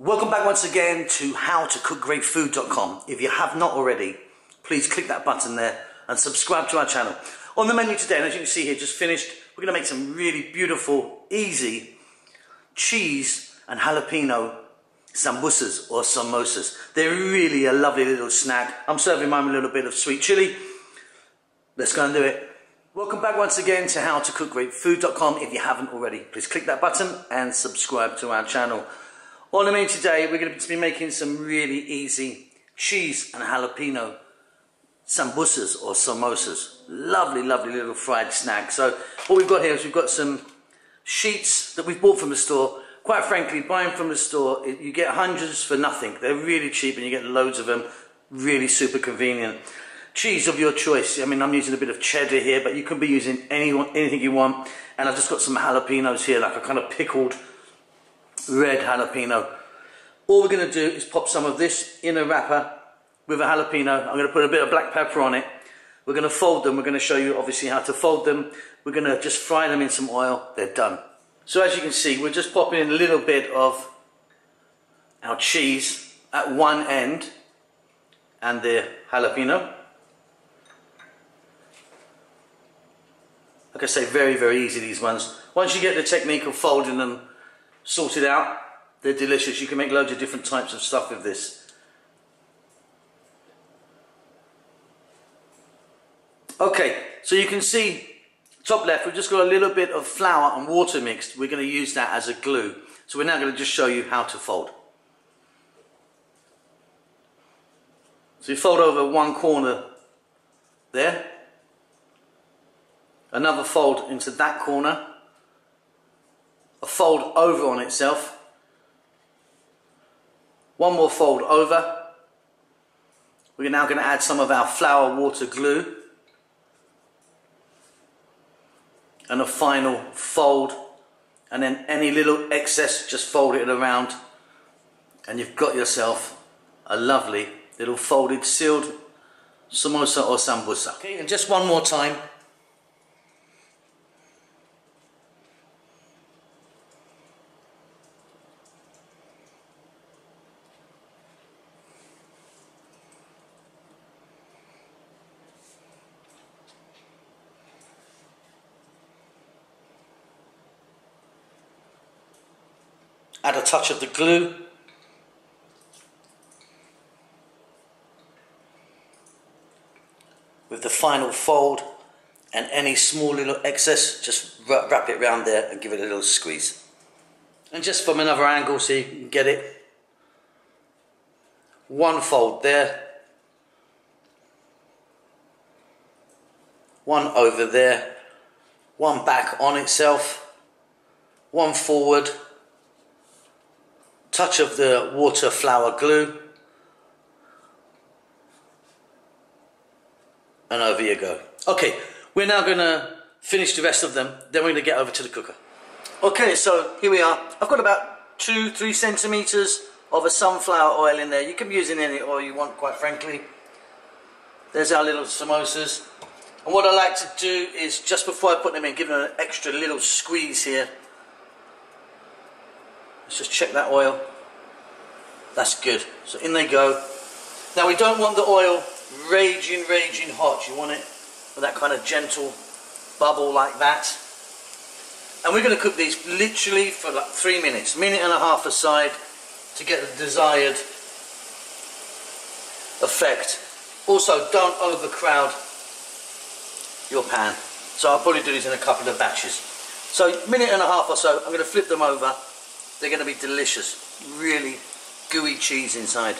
once again to howtocookgreatfood.com. If you have not already, please click that button there and subscribe to our channel. On the menu today, and as you can see here, just finished, we're going to make some really beautiful, easy cheese and jalapeno sambusas or samosas. They're really a lovely little snack. I'm serving mine with a little bit of sweet chili. Let's go and do it. Welcome back once again to howtocookgreatfood.com. If you haven't already, please click that button and subscribe to our channel. On the menu today, we're going to be making some really easy cheese and jalapeno sambusas or samosas. Lovely, lovely little fried snack. So what we've got here is we've got some sheets that we've bought from the store. Quite frankly, buying from the store, you get hundreds for nothing. They're really cheap and you get loads of them. Really super convenient. Cheese of your choice. I mean, I'm using a bit of cheddar here, but you can be using any, anything you want. And I've just got some jalapenos here, like a kind of pickled red jalapeno. All we're going to do is pop some of this in a wrapper with a jalapeno. I'm going to put a bit of black pepper on it. We're going to fold them. We're going to show you obviously how to fold them. We're going to just fry them in some oil. They're done. So as you can see, we're just popping in a little bit of our cheese at one end and the jalapeno. Like I say, very, very easy these ones. Once you get the technique of folding them sorted out, they're delicious. You can make loads of different types of stuff with this. Okay, so you can see top left, we've just got a little bit of flour and water mixed. We're going to use that as a glue. So we're now going to just show you how to fold. So you fold over one corner there, another fold into that corner, fold over on itself, one more fold over. We're now going to add some of our flour water glue. And a final fold. And then any little excess just fold it around. And you've got yourself a lovely little folded sealed samosa or sambusa. Okay, and just one more time add a touch of the glue. With the final fold and any small little excess just wrap it around there and give it a little squeeze. And just from another angle so you can get it. One fold there. One over there. One back on itself. One forward touch of the water flour glue and over you go. Okay, we're now to finish the rest of them, then we're to get over to the cooker. Okay, so here we are. I've got about two, three centimeters of a sunflower oil in there. You can be using any oil you want, quite frankly. There's our little samosas. And what I like to do is, just before I put them in, give them an extra little squeeze here. Let's just check that oil. That's good. So in they go. Now we don't want the oil raging, raging hot. You want it with that kind of gentle bubble like that. And we're going to cook these literally for like three minutes, minute and a half aside to get the desired effect. Also, don't overcrowd your pan. So I'll probably do these in a couple of batches. So minute and a half or so, I'm going to flip them over. They're going to be delicious. Really gooey cheese inside.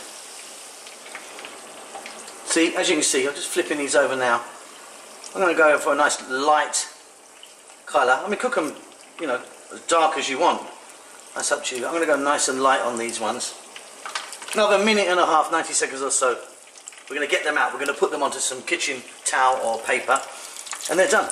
See, as you can see, I'm just flipping these over now. I'm going to go for a nice light colour. I mean, cook them, you know, as dark as you want. That's up to you. I'm going to go nice and light on these ones. Another minute and a half, 90 seconds or so. We're going to get them out. We're going to put them onto some kitchen towel or paper. And they're done.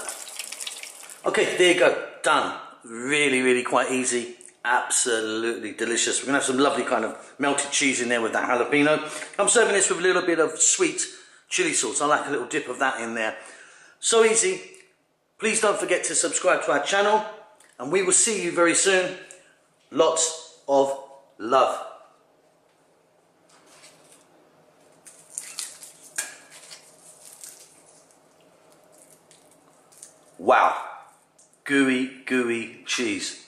Okay, there you go. Done. Really, really quite easy absolutely delicious. We're going to have some lovely kind of melted cheese in there with that jalapeno. I'm serving this with a little bit of sweet chili sauce. I like a little dip of that in there. So easy. Please don't forget to subscribe to our channel and we will see you very soon. Lots of love. Wow, gooey, gooey cheese.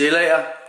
See you later.